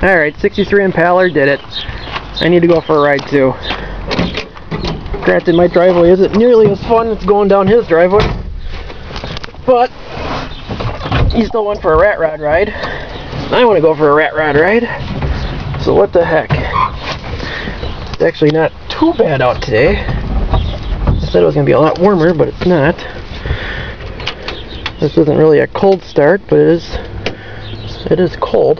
Alright, 63 Impaler did it. I need to go for a ride too. Granted, my driveway isn't nearly as fun as going down his driveway. But, he still went for a rat rod ride. I want to go for a rat rod ride. So what the heck. It's actually not too bad out today. I said it was going to be a lot warmer, but it's not. This isn't really a cold start, but it is it is cold.